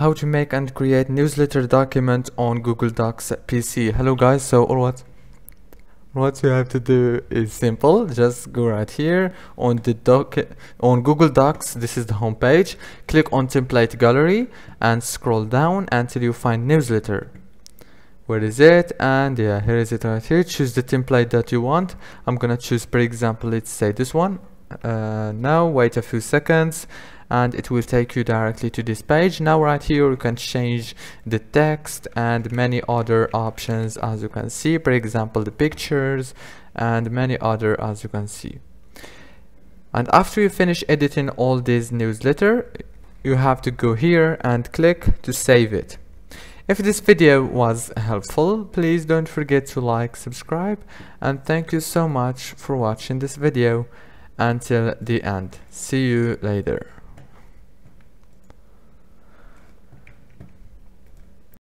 how to make and create newsletter document on Google Docs PC hello guys. So all what what you have to do is simple. Just go right here on the doc on Google Docs. This is the home page. Click on template gallery and scroll down until you find newsletter. Where is it? And yeah here is it right here. Choose the template that you want. I'm gonna choose for example let's say this one uh, now wait a few seconds and it will take you directly to this page. Now right here you can change the text and many other options as you can see. For example the pictures and many other as you can see. And after you finish editing all this newsletter you have to go here and click to save it. If this video was helpful, please don't forget to like, subscribe, and thank you so much for watching this video until the end. See you later.